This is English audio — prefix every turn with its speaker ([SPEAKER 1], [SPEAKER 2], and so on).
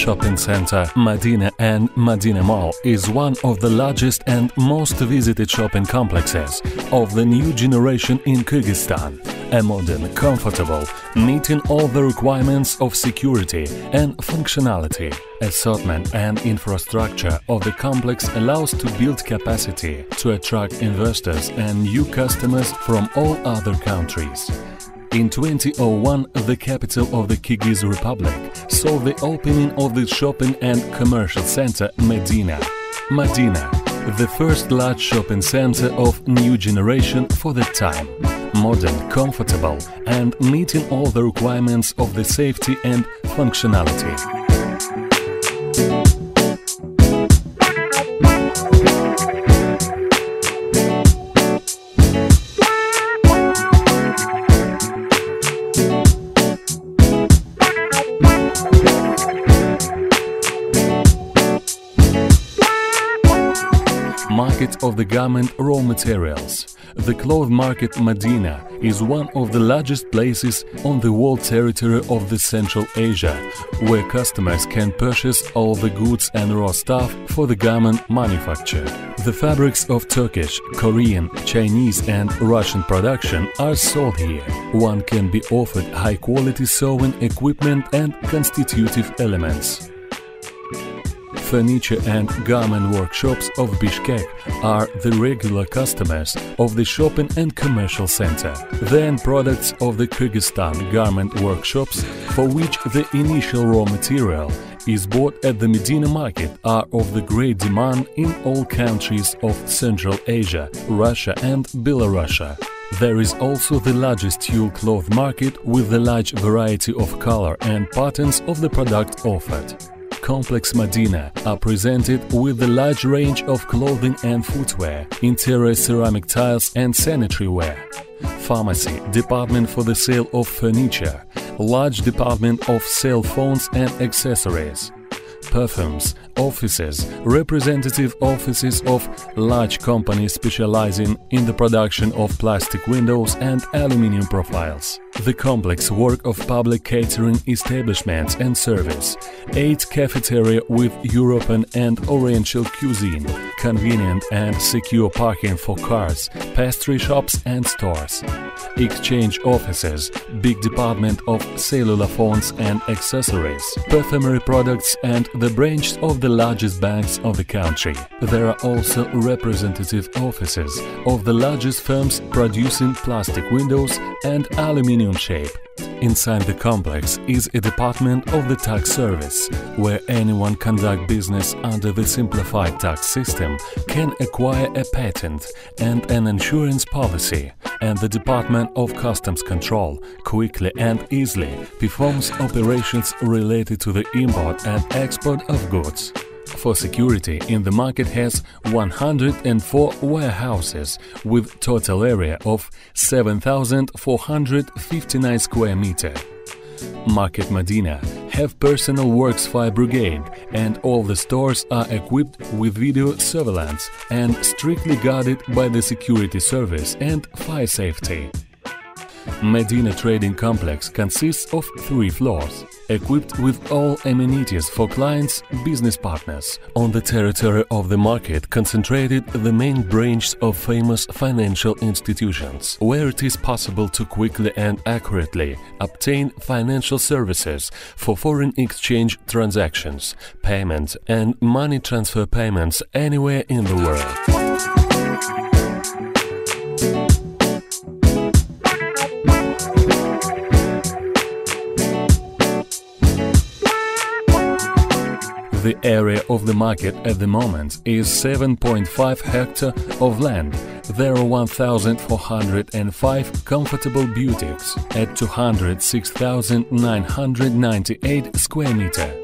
[SPEAKER 1] shopping center Madina and Madina Mall is one of the largest and most visited shopping complexes of the new generation in Kyrgyzstan. A modern, comfortable, meeting all the requirements of security and functionality. Assortment and infrastructure of the complex allows to build capacity to attract investors and new customers from all other countries. In 2001, the capital of the Kyrgyz Republic saw the opening of the shopping and commercial center Madina. Madina, the first large shopping center of new generation for the time. Modern, comfortable and meeting all the requirements of the safety and functionality. Market of the garment raw materials. The cloth market Madina is one of the largest places on the world territory of the Central Asia, where customers can purchase all the goods and raw stuff for the garment manufacture. The fabrics of Turkish, Korean, Chinese and Russian production are sold here. One can be offered high-quality sewing equipment and constitutive elements furniture and garment workshops of Bishkek are the regular customers of the shopping and commercial center. The end products of the Kyrgyzstan garment workshops, for which the initial raw material is bought at the Madina market, are of the great demand in all countries of Central Asia, Russia and Belarusia. There is also the largest tulle cloth market with the large variety of color and patterns of the product offered complex Madina are presented with a large range of clothing and footwear, interior ceramic tiles and sanitary ware. Pharmacy, department for the sale of furniture, large department of cell phones and accessories perfumes, offices, representative offices of large companies specializing in the production of plastic windows and aluminium profiles. The complex work of public catering establishments and service, eight cafeteria with European and Oriental cuisine, convenient and secure parking for cars, pastry shops and stores, exchange offices, big department of cellular phones and accessories, perfumery products and the branches of the largest banks of the country. There are also representative offices of the largest firms producing plastic windows and aluminium shape. Inside the complex is a department of the tax service, where anyone conduct business under the simplified tax system can acquire a patent and an insurance policy, and the Department of Customs Control quickly and easily performs operations related to the import and export of goods for security in the market has 104 warehouses with total area of 7,459 square meter. Market Madina have personal works fire brigade and all the stores are equipped with video surveillance and strictly guarded by the security service and fire safety. Madina Trading Complex consists of three floors, equipped with all amenities for clients, business partners. On the territory of the market concentrated the main branches of famous financial institutions, where it is possible to quickly and accurately obtain financial services for foreign exchange transactions, payments and money transfer payments anywhere in the world. The area of the market at the moment is 7.5 hectare of land. There are 1,405 comfortable boutiques at 206,998 square meter.